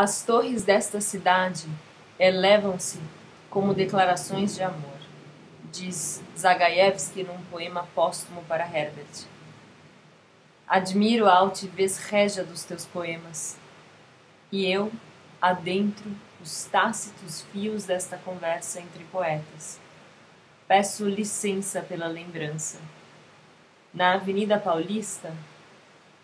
As torres desta cidade elevam-se como declarações de amor, diz Zagaevsky num poema póstumo para Herbert. Admiro a altivez régia dos teus poemas, e eu adentro os tácitos fios desta conversa entre poetas. Peço licença pela lembrança. Na Avenida Paulista,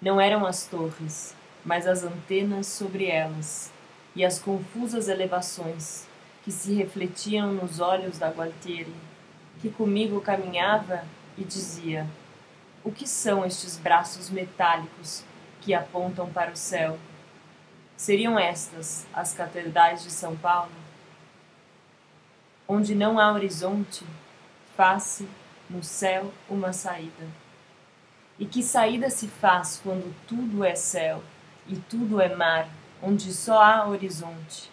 não eram as torres, mas as antenas sobre elas e as confusas elevações que se refletiam nos olhos da Gualtieri, que comigo caminhava e dizia: O que são estes braços metálicos que apontam para o céu? Seriam estas as catedrais de São Paulo? Onde não há horizonte, faz-se no céu uma saída. E que saída se faz quando tudo é céu e tudo é mar, onde só há horizonte?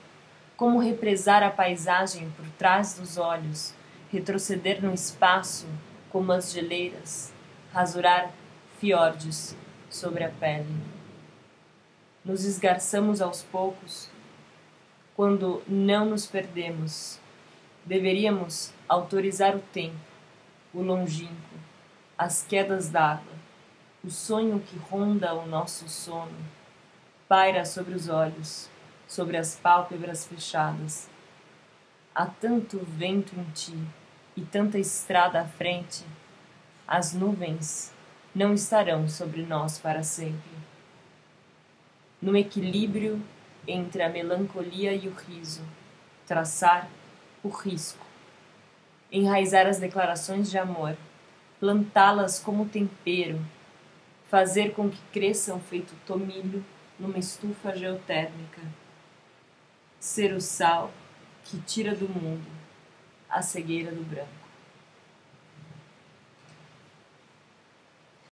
Como represar a paisagem por trás dos olhos, retroceder no espaço como as geleiras, rasurar fiordes sobre a pele? Nos esgarçamos aos poucos quando não nos perdemos. Deveríamos autorizar o tempo, o longínquo, as quedas d'água o sonho que ronda o nosso sono paira sobre os olhos, sobre as pálpebras fechadas. Há tanto vento em ti e tanta estrada à frente, as nuvens não estarão sobre nós para sempre. No equilíbrio entre a melancolia e o riso, traçar o risco, enraizar as declarações de amor, plantá-las como tempero fazer com que cresçam feito tomilho numa estufa geotérmica, ser o sal que tira do mundo a cegueira do branco.